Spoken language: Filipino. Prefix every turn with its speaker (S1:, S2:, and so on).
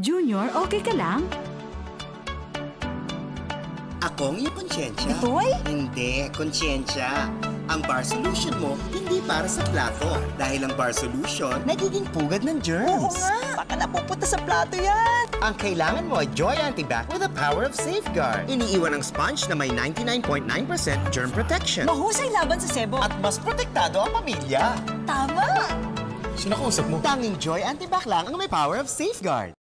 S1: Junior, okay ka lang?
S2: Ako ang iyong konsyensya.
S3: Itoy?
S2: Hindi, konsyensya. Ang bar solution mo, hindi para sa plato. Dahil ang bar solution, nagiging pugad ng
S3: Oo
S2: germs.
S3: nga. Baka napupunta sa plato yan.
S2: Ang kailangan mo ay Joy Antibac with the power of safeguard. Iniiwan ang sponge na may 99.9% germ protection.
S3: Mahusay laban sa sebo.
S2: At mas protektado ang pamilya.
S3: Tama! Sino kausap mo?
S2: Tanging Joy Antibac lang ang may power of safeguard.